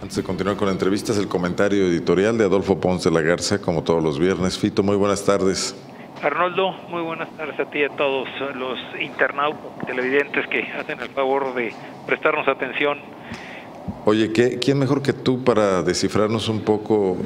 Antes de continuar con la entrevista, el comentario editorial de Adolfo Ponce la Garza, como todos los viernes. Fito, muy buenas tardes. Arnoldo, muy buenas tardes a ti y a todos los internautas televidentes que hacen el favor de prestarnos atención. Oye, ¿quién mejor que tú para descifrarnos un poco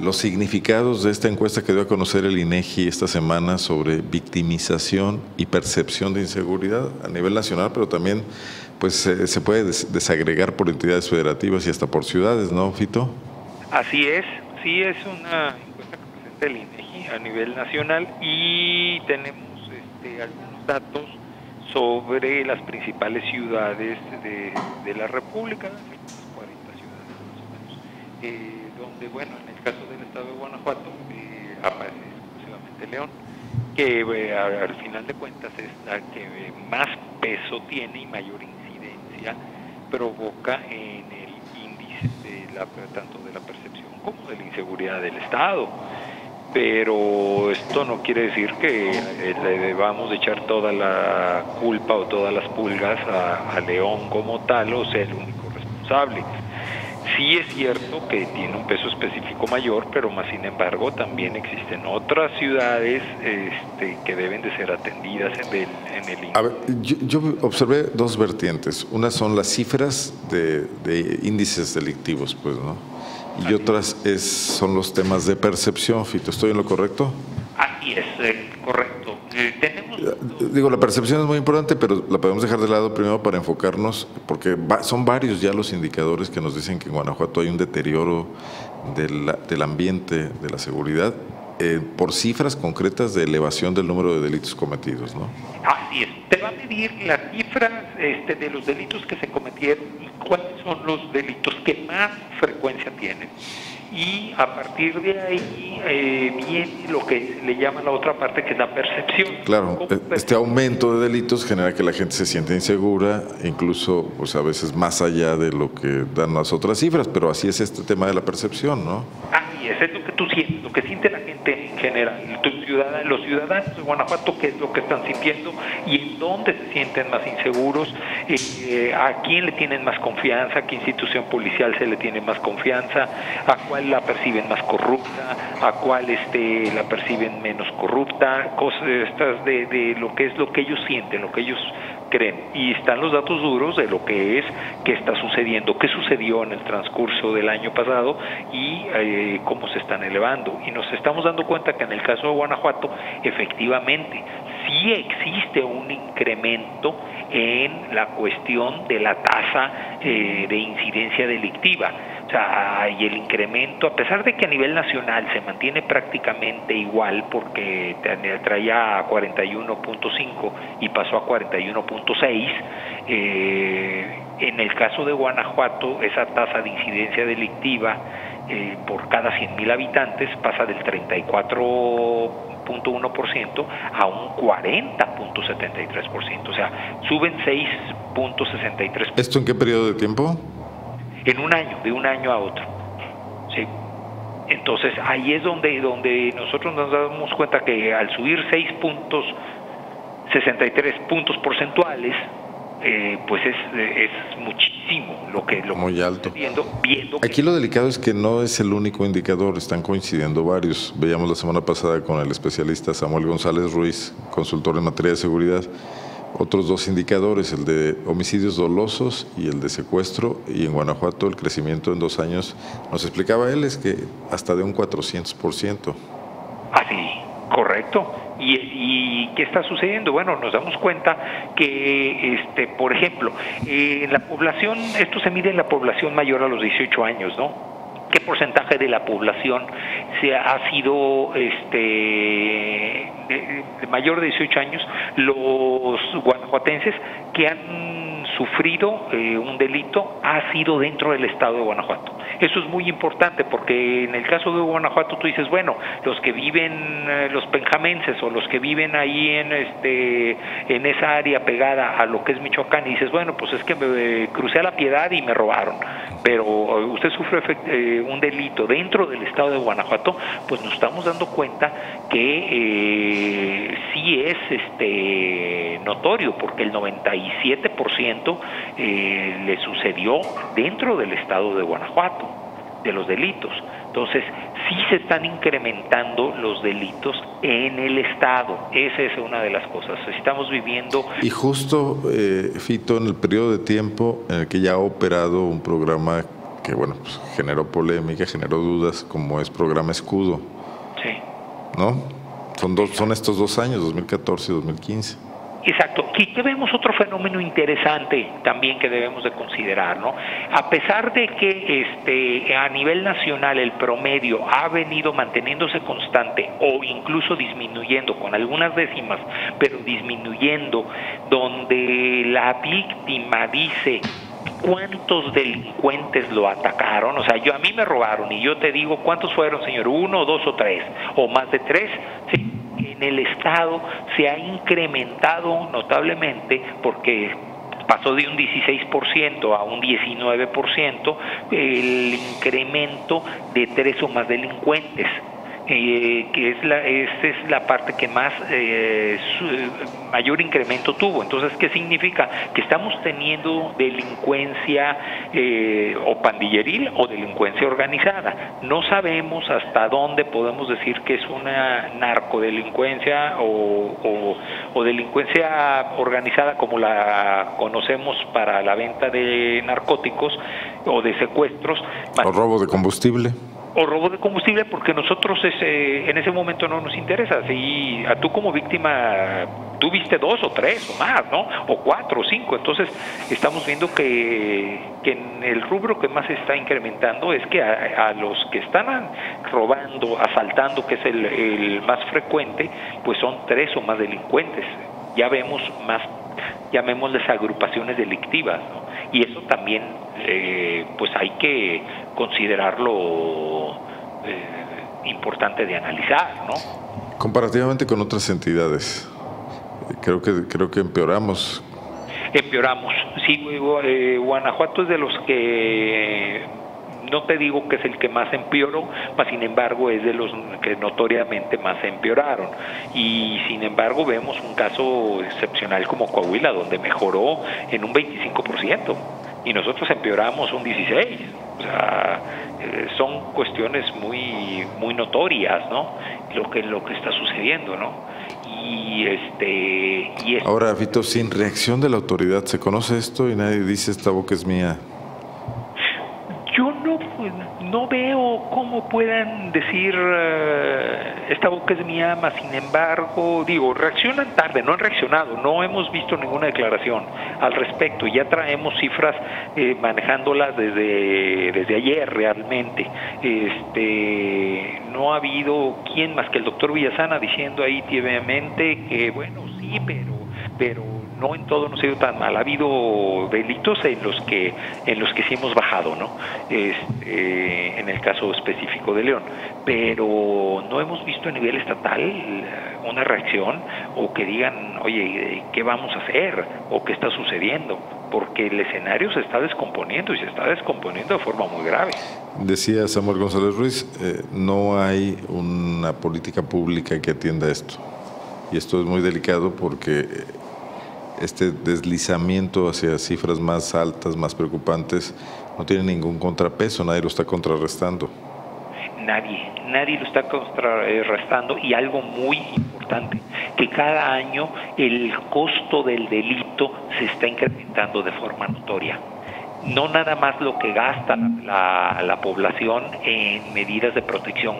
los significados de esta encuesta que dio a conocer el INEGI esta semana sobre victimización y percepción de inseguridad a nivel nacional, pero también pues se puede desagregar por entidades federativas y hasta por ciudades, ¿no, Fito? Así es, sí es una encuesta que presenta el INEGI a nivel nacional y tenemos este, algunos datos sobre las principales ciudades de, la República, 40 ciudades eh, donde, bueno, caso del estado de Guanajuato eh, aparece exclusivamente León que eh, al final de cuentas es la que más peso tiene y mayor incidencia provoca en el índice de la, tanto de la percepción como de la inseguridad del Estado. Pero esto no quiere decir que eh, le debamos echar toda la culpa o todas las pulgas a León como tal o sea el único responsable Sí es cierto que tiene un peso específico mayor, pero más sin embargo también existen otras ciudades este, que deben de ser atendidas en el, en el A ver, yo, observé dos vertientes. Una son las cifras de, índices delictivos, pues, ¿no? Y otras es, son los temas de percepción, Fito. ¿Estoy en lo correcto? Así es, eh, correcto. Eh. Digo, la percepción es muy importante, pero la podemos dejar de lado primero para enfocarnos, porque son varios ya los indicadores que nos dicen que en Guanajuato hay un deterioro del, del ambiente, de la seguridad, eh, por cifras concretas de elevación del número de delitos cometidos, ¿no? Así es. Te va a medir las cifras este, de los delitos que se cometieron cuáles son los delitos que más frecuencia tienen y a partir de ahí eh, viene lo que le llama la otra parte que es la percepción. Claro, e, este aumento de delitos genera que la gente se siente insegura, incluso pues a veces más allá de lo que dan las otras cifras, pero así es este tema de la percepción, ¿no? Así es, es lo que tú sientes, lo que siente la gente en general, los ciudadanos de Guanajuato, qué es lo que están sintiendo y dónde se sienten más inseguros, eh, a quién le tienen más confianza, a qué institución policial se le tiene más confianza, a cuál la perciben más corrupta, a cuál este, la perciben menos corrupta, cosas estas de, de lo que es lo que ellos sienten, lo que ellos creen. Y están los datos duros de lo que es, qué está sucediendo, qué sucedió en el transcurso del año pasado y eh, cómo se están elevando. Y nos estamos dando cuenta que en el caso de Guanajuato, efectivamente, sí existe un incremento en la cuestión de la tasa eh, de incidencia delictiva. O sea, y el incremento, a pesar de que a nivel nacional se mantiene prácticamente igual, porque traía a 41.5 y pasó a 41.6, eh, en el caso de Guanajuato, esa tasa de incidencia delictiva eh, por cada 100.000 habitantes pasa del 34.1% a un 40.73%, o sea, suben 6.63%. ¿Esto en qué periodo de tiempo? en un año, de un año a otro. ¿sí? Entonces ahí es donde, donde nosotros nos damos cuenta que al subir 6 puntos, 63 puntos porcentuales, eh, pues es, es, muchísimo lo que lo muy alto. viendo, viendo aquí lo delicado es que no es el único indicador están coincidiendo varios. Veíamos la semana pasada con el especialista Samuel González Ruiz consultor en materia de seguridad otros dos indicadores, el de homicidios dolosos y el de secuestro, y en Guanajuato el crecimiento en dos años, nos explicaba él, es que hasta de un 400%. Así, correcto. ¿Y, qué está sucediendo? Bueno, nos damos cuenta que, este, por ejemplo, en la población, esto se mide en la población mayor a los 18 años, ¿no? qué porcentaje de la población se ha sido este mayor de 18 años los guanajuatenses que han sufrido eh, un delito ha sido dentro del estado de Guanajuato. Eso es muy importante porque en el caso de Guanajuato tú dices, bueno, los que viven, eh, los penjamenses o los que viven ahí en, este, en esa área pegada a lo que es Michoacán y dices, bueno, pues es que me crucé a la piedad y me robaron, pero eh, usted sufre eh, un delito dentro del estado de Guanajuato, pues nos estamos dando cuenta que sí es este notorio porque el 97% le sucedió dentro del estado de Guanajuato de los delitos. Entonces, sí se están incrementando los delitos en el Estado. Esa es una de las cosas. Estamos viviendo... Y justo, eh, Fito, en el periodo de tiempo en el que ya ha operado un programa que, bueno, pues, generó polémica, generó dudas, como es programa Escudo. Sí. ¿No? Son, dos, son estos dos años, 2014 y 2015. Exacto. Aquí vemos otro fenómeno interesante también que debemos de considerar, ¿no? A pesar de que este a nivel nacional el promedio ha venido manteniéndose constante o incluso disminuyendo con algunas décimas, pero disminuyendo, donde la víctima dice cuántos delincuentes lo atacaron, o sea, yo a mí me robaron y yo te digo cuántos fueron, señor, uno, dos o tres, o más de tres, sí, en el Estado se ha incrementado notablemente porque pasó de un 16% a un 19% el incremento de tres o más delincuentes. Eh, que es la, esa es la parte que más eh, mayor incremento tuvo. Entonces, ¿qué significa? Que estamos teniendo delincuencia eh, o pandilleril o delincuencia organizada. No sabemos hasta dónde podemos decir que es una narcodelincuencia o, o delincuencia organizada como la conocemos para la venta de narcóticos o de secuestros. O robo de combustible o robo de combustible porque nosotros ese, en ese momento no nos interesa. Si a tú como víctima tuviste dos o tres o más, ¿no? O cuatro o cinco. Entonces estamos viendo que, que en el rubro que más se está incrementando es que a, los que están robando, asaltando, que es el, el más frecuente, pues son tres o más delincuentes. Ya vemos más, llamémosles agrupaciones delictivas, ¿no? Y eso también, eh, pues hay que considerarlo eh, importante de analizar, ¿no? Comparativamente con otras entidades, creo que creo que empeoramos. Empeoramos, sí. Eh, Guanajuato es de los que no te digo que es el que más empeoró, mas sin embargo es de los que notoriamente más empeoraron. Y sin embargo vemos un caso excepcional como Coahuila, donde mejoró en un 25% y nosotros empeoramos un 16%. O sea, eh, son cuestiones muy muy notorias, ¿no? Lo que lo que está sucediendo, ¿no? Y este y Ahora, Vito, sin reacción de la autoridad, se conoce esto y nadie dice esta boca es mía. Yo no, no veo cómo puedan decir eh, esta boca es mi ama, sin embargo, digo, reaccionan tarde, no han reaccionado, no hemos visto ninguna declaración al respecto, ya traemos cifras eh, manejándolas desde, desde ayer realmente. Este, no ha habido quien más que el doctor Villasana diciendo ahí tibiamente que, bueno, sí, pero, pero no en todo nos ha ido tan mal. Ha habido delitos en los que en los que sí hemos bajado, ¿no? Este, en el caso específico de León, pero no hemos visto a nivel estatal eh, una reacción o que digan, oye, ¿qué vamos a hacer? o qué está sucediendo, porque el escenario se está descomponiendo y se está descomponiendo de forma muy grave. Decía Samuel González Ruiz, eh, no hay una política pública que atienda esto. Y esto es muy delicado porque este deslizamiento hacia cifras más altas, más preocupantes, no tiene ningún contrapeso, nadie lo está contrarrestando. Nadie, nadie lo está contrarrestando y algo muy importante, que cada año el costo del delito se está incrementando de forma notoria no nada más lo que gasta la, la, población en medidas de protección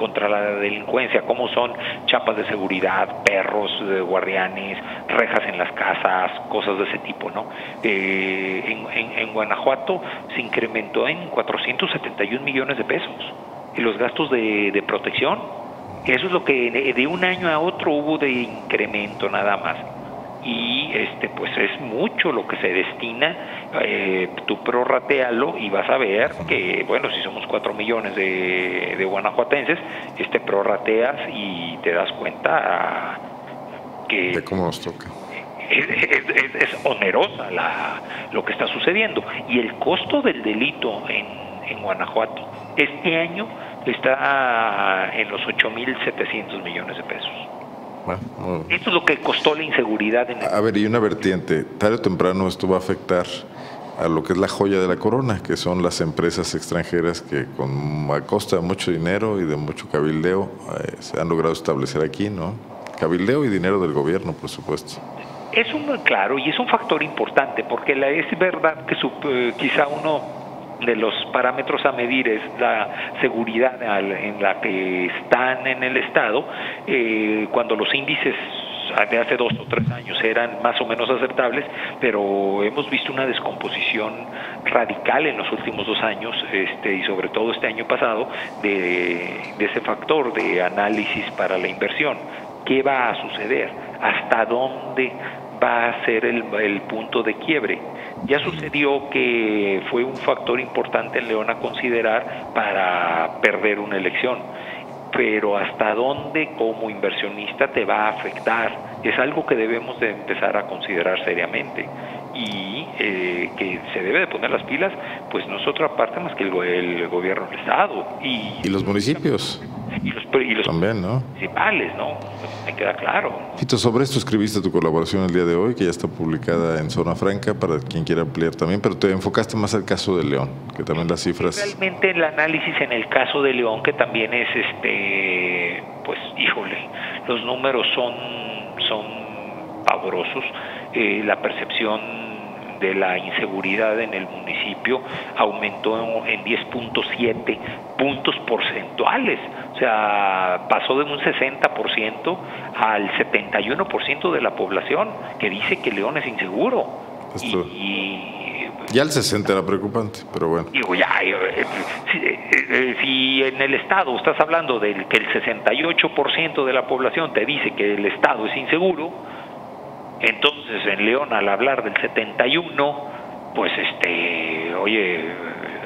contra la delincuencia, como son chapas de seguridad, perros, de guardianes, rejas en las casas, cosas de ese tipo, ¿no? Eh, en, Guanajuato se incrementó en 471 millones de pesos y los gastos de protección. Eso es lo que de un año a otro hubo de incremento nada más. Y este pues es mucho lo que se destina, eh, tú prorratealo y vas a ver que, bueno, si somos 4 millones de, de guanajuatenses, este prorrateas y te das cuenta que... De cómo nos toca. Es, es, es, onerosa la, lo que está sucediendo. Y el costo del delito en, en Guanajuato este año está en los 8.700 millones de pesos. Bueno, Esto es lo que costó la inseguridad. En el... A ver, y una vertiente, tarde o temprano esto va a afectar a lo que es la joya de la corona, que son las empresas extranjeras que con a costa de mucho dinero y de mucho cabildeo eh, se han logrado establecer aquí, ¿no? Cabildeo y dinero del gobierno, por supuesto. Es un claro y es un factor importante porque la, es verdad que su, eh, quizá uno de los parámetros a medir es la seguridad en la que están en el Estado, eh, cuando los índices de hace dos o tres años eran más o menos aceptables, pero hemos visto una descomposición radical en los últimos dos años este, y sobre todo este año pasado de, de ese factor de análisis para la inversión. ¿Qué va a suceder? ¿Hasta dónde va a ser el, el, punto de quiebre. Ya sucedió que fue un factor importante en León a considerar para perder una elección, pero hasta dónde como inversionista te va a afectar es algo que debemos de empezar a considerar seriamente y eh, que se debe de poner las pilas, pues no es otra parte más que el, el gobierno del Estado. Y, ¿Y los municipios. Y los, y los También, ¿no? principales, ¿no? Me queda claro. Fito, sobre esto escribiste tu colaboración el día de hoy, que ya está publicada en Zona Franca para quien quiera ampliar también, pero te enfocaste más al caso de León, que también las cifras... Realmente el análisis en el caso de León, que también es, este, pues, híjole, los números son, son pavorosos, eh, la percepción de la inseguridad en el municipio aumentó en 10.7 puntos porcentuales, sea, pasó de un 60% al 71% de la población que dice que León es inseguro. Esto... Y, ya el 60 era preocupante, pero bueno. Digo, ya, eh, si, eh, si, en el Estado estás hablando de que el 68% de la población te dice que el Estado es inseguro, entonces en León al hablar del 71, pues este, oye,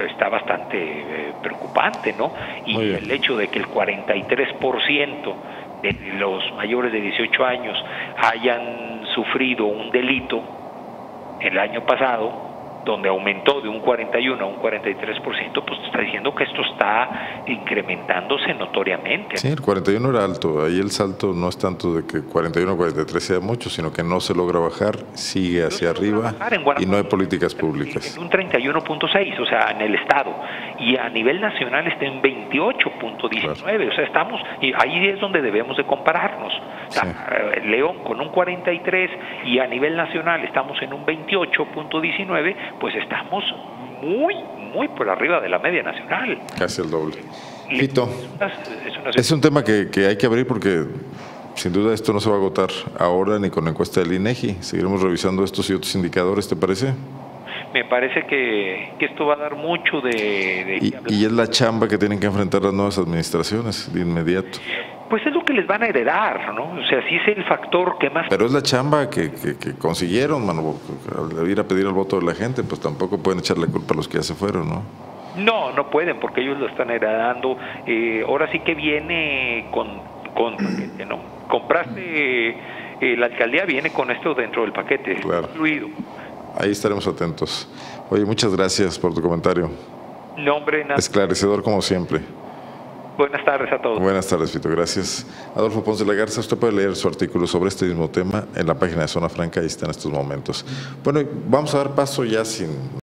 está bastante eh, preocupante, ¿no? Y el hecho de que el 43% de los mayores de 18 años hayan sufrido un delito el año pasado, donde aumentó de un 41 a un 43%, pues está diciendo que esto está incrementándose notoriamente. Sí, el 41 era alto, ahí el salto no es tanto de que 41 a 43 sea mucho, sino que no se logra bajar, sigue hacia arriba y no hay políticas públicas. En un 31.6, o sea, en el Estado, y a nivel nacional está en 28.19, o sea, estamos, y ahí es donde debemos de compararnos. O sea, eh, León con un 43 y a nivel nacional estamos en un 28.19, pues estamos muy, muy por arriba de la media nacional. Casi el doble. Fito, es, es un tema que, que, hay que abrir porque sin duda esto no se va a agotar ahora ni con la encuesta del INEGI. Seguiremos revisando estos y otros indicadores, ¿te parece? Me parece que, que esto va a dar mucho de... de y, y, es la chamba que tienen que enfrentar las nuevas administraciones de inmediato. Pues es lo que les van a heredar, ¿no? O sea, sí es el factor que más... Pero es la chamba que, que, que consiguieron, mano. Al ir a pedir el voto de la gente, pues tampoco pueden echar la culpa a los que ya se fueron, ¿no? No, no pueden, porque ellos lo están heredando. Eh, ahora sí que viene con, con paquete, ¿no? Compraste, eh, la alcaldía viene con esto dentro del paquete, claro. incluido. Ahí estaremos atentos. Oye, muchas gracias por tu comentario. No, hombre, nada. Esclarecedor como siempre. Buenas tardes a todos. Buenas tardes, Fito. Gracias. Adolfo Ponce de la Garza, usted puede leer su artículo sobre este mismo tema en la página de Zona Franca, ahí está en estos momentos. Bueno, vamos a dar paso ya sin